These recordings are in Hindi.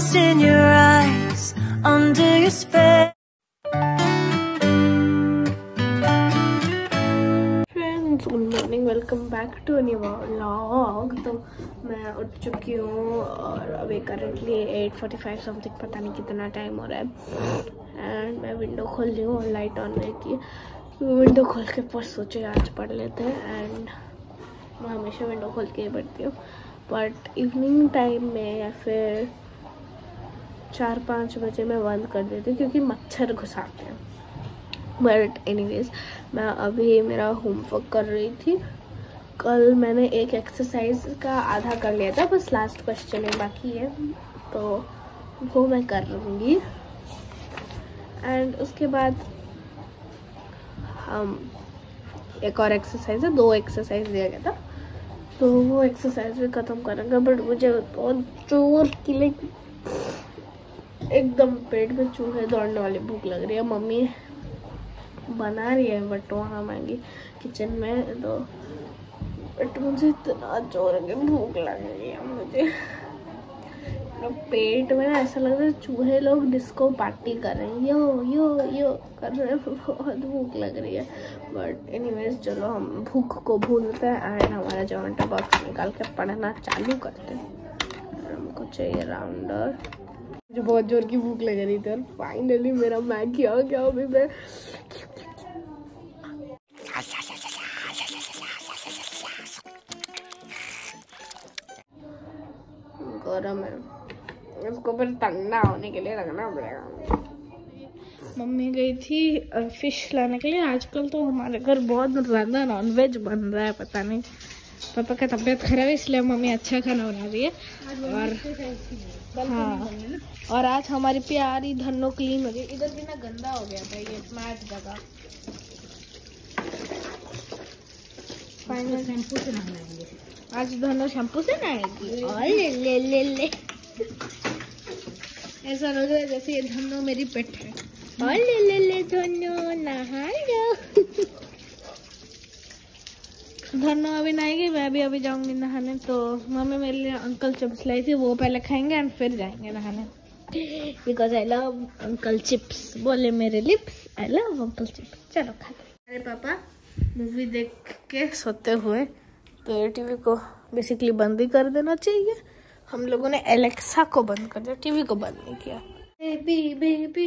lost in your eyes, under your spell. Friends good morning welcome back to new vlog तो मैं उठ चुकी हूँ और अभी करंटली 8:45 समथिंग पता नहीं कितना टाइम हो रहा है। एंड मैं विंडो खोल रही हूँ और लाइट ऑन नहीं की विंडो खोल के पर सोचे आज पढ़ लेते हैं। एंड मैं हमेशा विंडो खोल के ही पढ़ती हूँ। बट इवनिंग टाइम में या फिर चार पाँच बजे मैं बंद कर देती हूँ क्योंकि मच्छर घुसाते हैं। बट एनीवेज मैं अभी मेरा होमवर्क कर रही थी। कल मैंने एक एक्सरसाइज का आधा कर लिया था, बस लास्ट क्वेश्चन है, बाकी है। तो वो मैं कर लूँगी। एंड उसके बाद हम एक और एक्सरसाइज है, दो एक्सरसाइज दिया गया था। तो वो एक्सरसाइज भी ख़त्म करेंगे बट मुझे बहुत ज़ोर की लाइक एकदम पेट में चूहे दौड़ने वाली भूख लग रही है। मम्मी बना रही है बट वहाँ मांगी किचन में तो बट मुझे इतना ज़ोर की भूख लग रही है मुझे। पेट में ऐसा लग रहा है चूहे लोग डिस्को पार्टी कर रहे हैं। यो यो यो कर रहे हैं। बहुत भूख लग रही है। बट एनीवेज चलो हम भूख को भूलते हैं एंड हमारा जोमेटो बॉक्स निकाल के पढ़ना चालू करते हैं। हमको चाहिए राउंडर मुझे बहुत ज़ोर की भूख लग रही थी और फाइनली मेरा मैगी आ गया, अभी मैं गरम है। इसको फिर ठंडा होने के लिए रखना पड़ेगा। मम्मी गई थी फ़िश लाने के लिए। आजकल तो हमारे घर बहुत ज़्यादा नॉनवेज बन रहा है, पता नहीं। पापा का तबीयत खराब है, इसलिए मम्मी अच्छा खाना बना रही है। और हाँ और आज हमारी प्यारी धनो क्लीन हो गई। इधर भी ना गंदा हो गया था ये मैट जगह। फाइनल शैम्पू से नहाएँगे आज धनो शैम्पू से नहाएगी ले ले ले ले। ऐसा लग रहा है जैसे ये धनो मेरी पेट है। ले ले ले धनो नहा धनो अभी नहाएगी, मैं भी अभी जाऊँगी नहाने तो मम्मी मेरे लिए अंकल चिप्स लाई थी, वो पहले खाएँगे एंड फिर जाएँगे नहाने। Because I love uncle chips बोले मेरे lips I love uncle chips चलो खा अरे पापा मूवी देख के सोते हुए तो टीवी को बेसिकली बंद ही कर देना चाहिए। हम लोगों ने एलेक्सा को बंद कर दिया टीवी को बंद नहीं किया। बेबी बेबी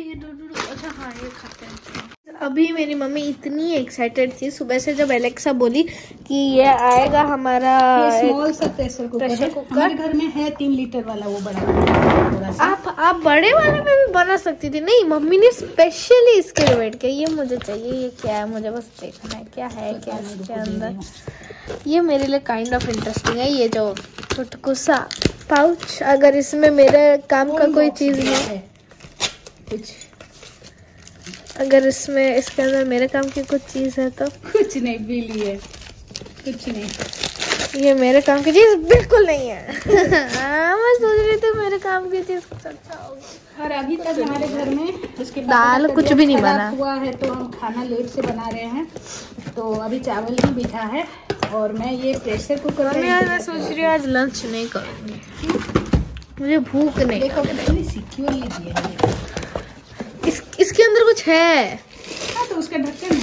अच्छा हाँ ये खाते हैं। अभी मेरी मम्मी इतनी एक्साइटेड थी सुबह से जब एलेक्सा बोली कि ये आएगा हमारा स्मॉल सा प्रेशर कुकर प्रेशर कुकर। हमारे घर में है तीन लीटर वाला वो बड़ा आप आप बड़े वाले में भी बना सकती थी। नहीं मम्मी ने स्पेशली इसके लिए वेट किया। ये मुझे चाहिए ये क्या है? मुझे बस देखना है क्या है क्या इसके अंदर। ये मेरे लिए काइंड ऑफ़ इंटरेस्टिंग है ये जो चुटकुसा पाउच अगर इसमें मेरे काम का कोई चीज़ है। कुछ। अगर इसमें इसके अंदर मेरे काम की कुछ चीज़ है तो? कुछ नहीं बिली है कुछ नहीं। ये मेरे काम की चीज़ बिल्कुल नहीं है। हाँ, मैं सोच रही थी मेरे काम की चीज़ कुछ अच्छा होगी। और अभी तक हमारे घर में उसके दाल कुछ भी नहीं बना। हुआ है तो हम खाना लेट से बना रहे हैं। तो अभी चावल ही बिठा है और मैं ये प्रेशर कुकर आज मैं सोच रही हूँ आज लंच नहीं करूँगी। मुझे भूख नहीं। देखो है। इस, इसके अंदर कुछ है। हाँ तो उसका ढक्कन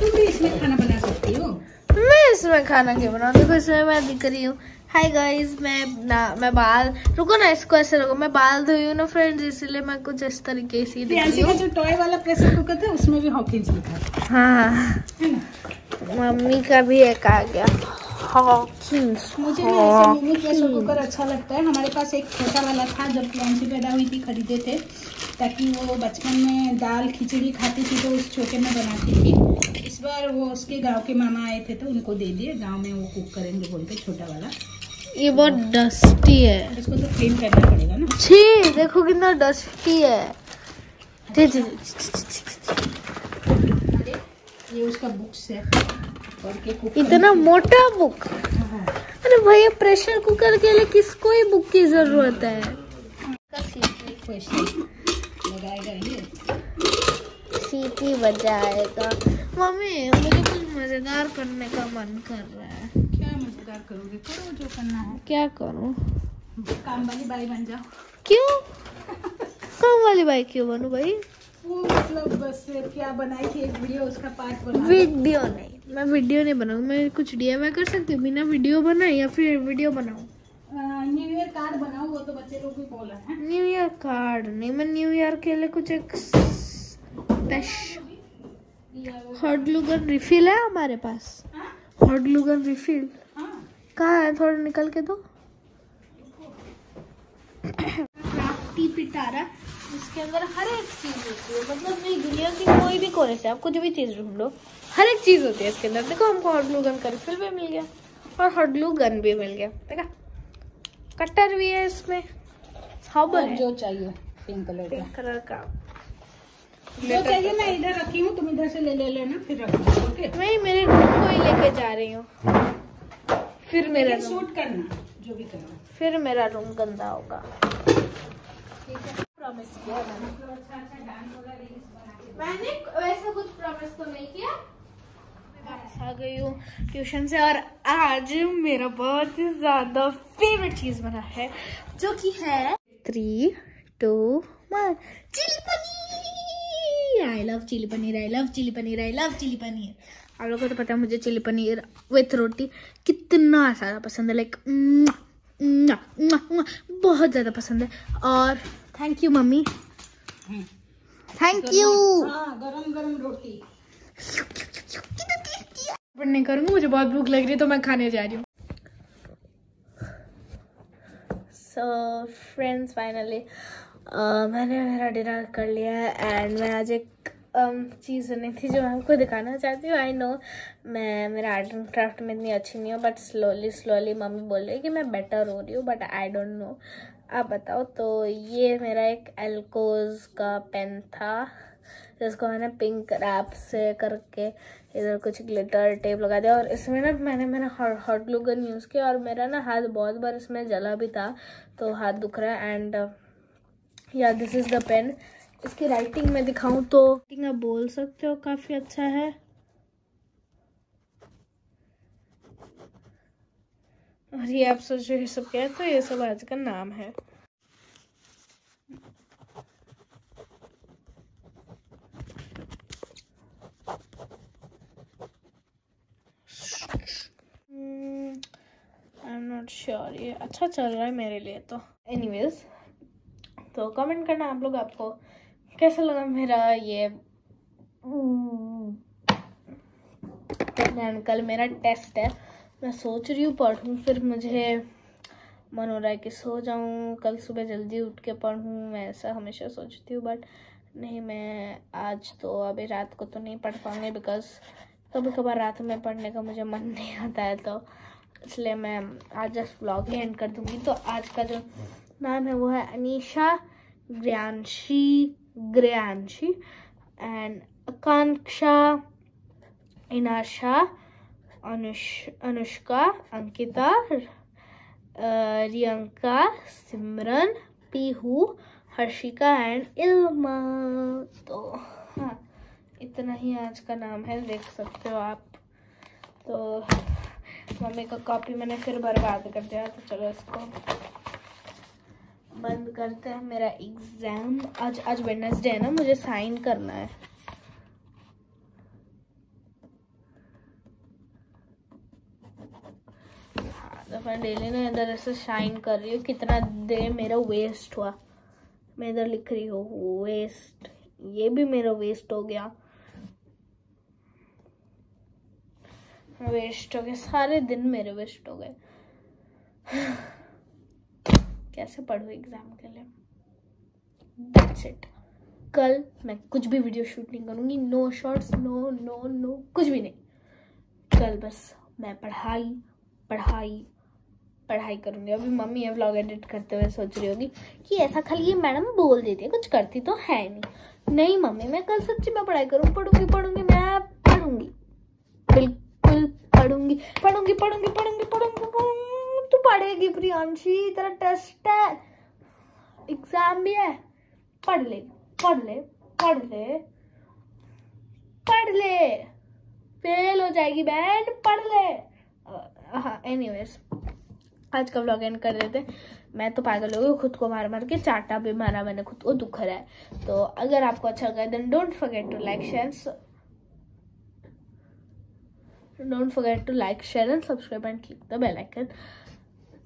तुम भी इसमें खाना बना सकती हो। मैं इसमें खाना क्यों बनाऊँ? देखो इसमें मैं दिख रही हूँ। हाय गाइस मैं ना मैं बाल रुको ना इसको ऐसे रखो। मैं बाल धोई हूँ ना फ्रेंड्स इसलिए मैं कुछ इस तरीके से जो टॉय वाला प्रेशर कुकर था उसमें भी हॉकिंस लिखा हाँ। मम्मी का भी एक आ गया। हॉकिंस मुझे भी ऐसे मिनी प्रेशर कुकर अच्छा लगता है। हमारे पास एक छोटा वाला था जब प्रियांशी पैदा हुई थी खरीदे थे ताकि वो बचपन में दाल खिचड़ी खाती थी तो उस छोटे में बनाती थी। इस बार वो उसके गाँव के मामा आए थे तो उनको दे दिए। गाँव में वो कुक करेंगे बोल के छोटा वाला। ये बहुत डस्टी है। इसको तो क्लीन करना पड़ेगा ना। छी देखो कितना डस्टी है। जी जी ये उसका बुक्स है। इतना मोटा बुक हाँ, अरे भैया प्रेशर कुकर के लिए किसको ही बुक की ज़रूरत है? सीटी बजाएगा। मम्मी मुझे कुछ मज़ेदार करने का मन कर रहा है। क्या मज़ेदार करोगे? करो जो करना है। क्या करूँ? काम वाली बाई बन जाओ। क्यों? कब वाली बाइक क्यों बनू भाई? वो मतलब बस क्या बनाई थी एक वीडियो उसका पार्ट बना वीडियो नहीं। मैं वीडियो नहीं बनाऊँ मैं कुछ डी कर सकती हूँ बिना वीडियो बनाए या फिर वीडियो बनाऊँ? न्यू ईयर कार्ड बनाओ वो तो बच्चे लोग भी बोला है। न्यू ईयर कार्ड नहीं मैं न्यू ईयर के लिए कुछ एक हॉट ग्लूगन रिफिल है हमारे पास? हॉट ग्लूगन रिफिल कहाँ है? थोड़ा निकल के दो। क्राफ्टी पिटारा। इसके अंदर हर एक चीज़ होती है। मतलब नहीं दुनिया की कोई भी कोने से आप कुछ भी चीज़ ढूंढ लो हर एक चीज़ होती है इसके अंदर। देखो हमको हॉट ग्लू गन का रिफिल भी मिल गया और हॉट ग्लू गन भी मिल गया। देखा? कटर भी है इसमें। है जो चाहिए पिंक कलर का। पिंक कलर का। जो चाहिए मैं इधर रखी हूँ तुम इधर से ले ले लेना फिर रख दो ओके मैं मेरे रूम को ही लेके जा रही हूँ। फिर मेरा लेकिन रूम सूट करना जो भी करना। फिर मेरा रूम गंदा होगा। प्रॉमिस किया मैंने मैंने वैसा कुछ प्रॉमिस तो नहीं किया। आ गई हूँ ट्यूशन से और आज मेरा बहुत ही ज़्यादा फेवरेट चीज़ बना है, जो कि है three two one chilli paneer! I love chilli paneer I love chilli paneer I love chilli paneer. आप लोगों को तो पता है मुझे चिली पनीर विथ रोटी कितना ज़्यादा पसंद है लाइक बहुत ज़्यादा पसंद है। और thank you mummy. Thank you हाँ गरम गरम रोटी नहीं करूँगी मुझे बहुत भूख लग रही है तो मैं खाने जा रही हूँ। सो फ्रेंड्स फाइनली मैंने मेरा डिनर कर लिया है एंड मैं आज एक um, चीज़ बनी थी जो मैं आपको दिखाना चाहती हूँ। आई नो मैं मेरा आर्ट एंड क्राफ्ट में इतनी अच्छी नहीं हूँ बट स्लोली स्लोली मम्मी बोल रही है कि मैं बेटर हो रही हूँ बट आई डोंट नो आप बताओ तो ये मेरा एक एल्कोज का पेन था। जिसको मैंने पिंक रैप से करके इधर कुछ ग्लिटर टेप लगा दिया और इसमें ना मैंने मैंने हॉट ग्लू गन यूज़ किया और मेरा ना हाथ बहुत बार इसमें जला भी था तो हाथ दुख रहा है। And yeah this is the pen इसकी राइटिंग में दिखाऊँ तो आप बोल सकते हो, काफ़ी अच्छा है। और ये आप सोच रहे सब क्या है? तो ये सब आज का नाम है। श्योर ये अच्छा चल रहा है मेरे लिए तो। एनीवेज तो कमेंट करना आप लोग आपको। कैसा लगा मेरा ये? एंड कल मेरा टेस्ट है। मैं सोच रही हूँ, पढ़ूँ, फिर मुझे मन हो रहा है कि सो जाऊँ। कल सुबह जल्दी उठ के पढ़ूँ, मैं ऐसा हमेशा सोचती हूँ बट नहीं, मैं आज तो अभी रात को तो नहीं पढ़ पाऊँगी बिकॉज़ कभी कभार रात में पढ़ने का मुझे मन नहीं आता है तो इसलिए मैं आज जस्ट व्लॉग ही एंड कर दूँगी। तो आज का जो नाम है, वो है अनीशा ग्रयांशी ग्रयांशी एंड आकांक्षा इनाशा अनुष अनुष्का अंकिता रियंका सिमरन पीहू हर्षिका एंड इल्मा तो हाँ इतना ही आज का नाम है, देख सकते हो आप। तो मम्मी का कॉपी मैंने फिर बर्बाद कर दिया तो चलो इसको बंद करते हैं। मेरा एग्ज़ाम आज आज वेडनेसडे है ना, मुझे साइन करना है हाँ तो मैं डेली ना इधर ऐसे शाइन कर रही हूँ, कितना दे मेरा वेस्ट हुआ। मैं इधर लिख रही हूँ वेस्ट ये भी मेरा वेस्ट हो गया। वेस्ट हो गए सारे दिन मेरे वेस्ट हो गए। कैसे पढ़ू एग्ज़ाम के लिए? दैट्स इट कल मैं कुछ भी वीडियो शूट नहीं करूँगी। No shorts no no no कुछ भी नहीं। कल बस मैं पढ़ाई पढ़ाई पढ़ाई करूँगी। अभी मम्मी ये व्लॉग एडिट करते हुए सोच रही होगी कि ऐसा खाली ये मैडम बोल देती है, कुछ करती तो है नहीं। नहीं मम्मी, मैं कल सच्ची में पढ़ाई करूँ, पढ़ूँगी पढ़ूँगी, मैं पढ़ूँगी। बिल्कुल पढ़ूँगी पढ़ूँगी पढ़ूँगी पढ़ूँगी पढ़ूँगी पढ़ूँगी। तू पढ़ेगी प्रियांशी, तेरा टेस्ट है। एग्ज़ाम भी है। पढ़ ले पढ़ ले पढ़ ले पढ़ ले। फेल हो जाएगी बहन, पढ़ ले। हाँ एनीवेज आज का व्लॉग एंड कर देते। मैं तो पागल हो गई खुद को मार मार के चाटा भी मारा मैंने, खुद को दुख रहा है। तो अगर आपको अच्छा लगा then don't forget to like share don't forget to like share and subscribe and click the bell icon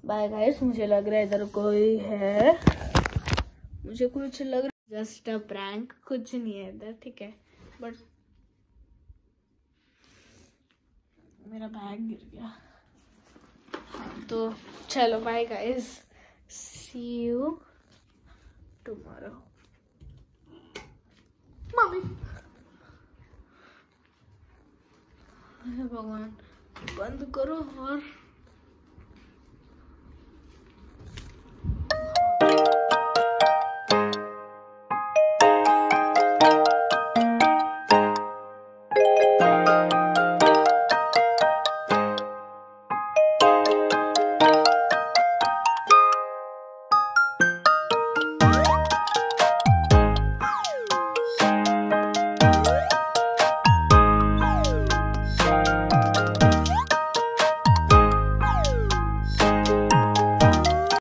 bye guys मुझे लग रहा है इधर कोई है। मुझे कुछ लग रहा है। जस्ट अ प्रैंक कुछ नहीं है इधर, ठीक है। बट मेरा बैग गिर गया। तो चलो bye guys see you tomorrow mummy भगवान बंद करो और